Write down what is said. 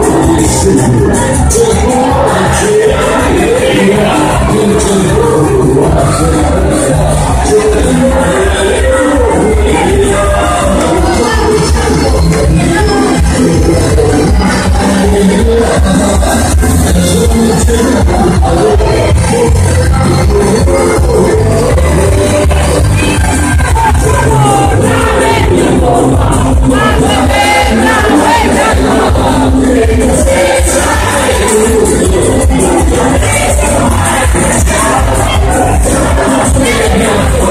Yeah.